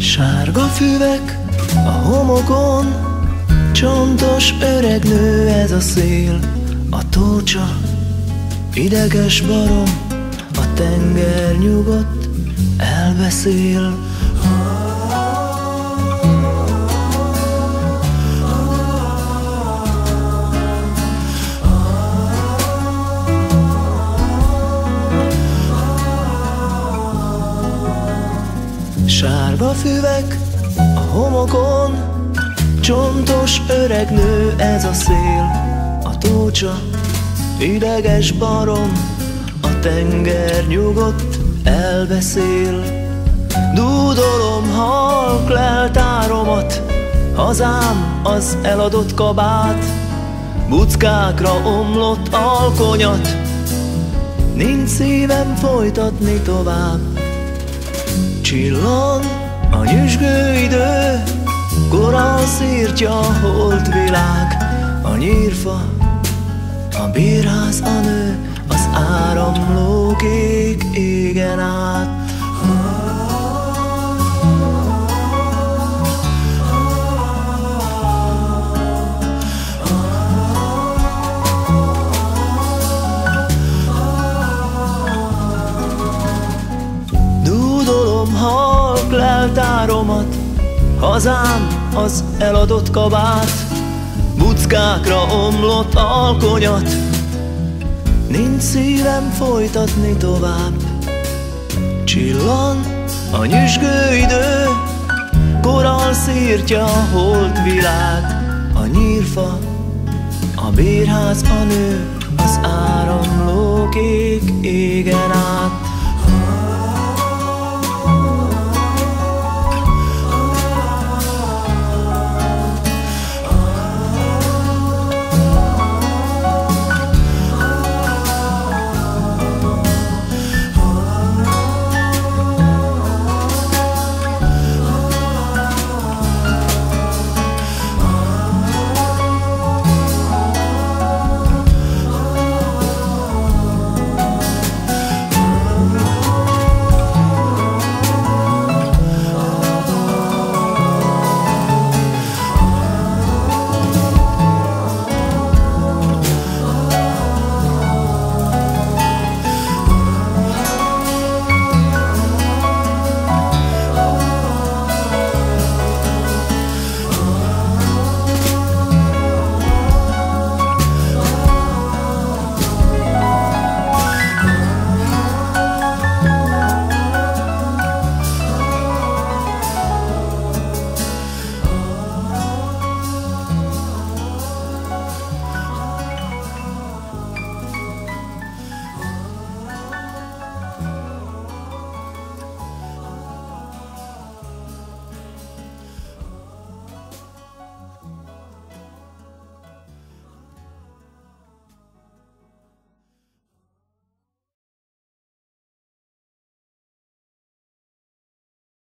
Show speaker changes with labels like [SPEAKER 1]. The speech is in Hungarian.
[SPEAKER 1] Sárga füvek a homokon, Csontos öreg nő ez a szél, a tócsa, ideges barom, a tenger nyugodt, elbeszél. Sárga füvek a homokon, Csontos öreg nő ez a szél, a tócsa, ideges barom, a tenger nyugodt, elbeszél. Dúdolom halk leltáromat, hazám az eladott kabát, Buckákra omlott alkonyat, nincs szívem folytatni tovább. Csillan a nyüzsgő idő, Korán szírtja a holt világ, a nyírfa, a bírház a nő, az áramló kék égen át. Dúdolom halk leltáromat, Hazám az eladott kabát, Buckákra omlott alkonyat, Nincs szívem folytatni tovább. Csillan a nyüzsgő idő, Koral szírtja a holt világ, A nyírfa, a bérház a nő, Az áramló kék égen.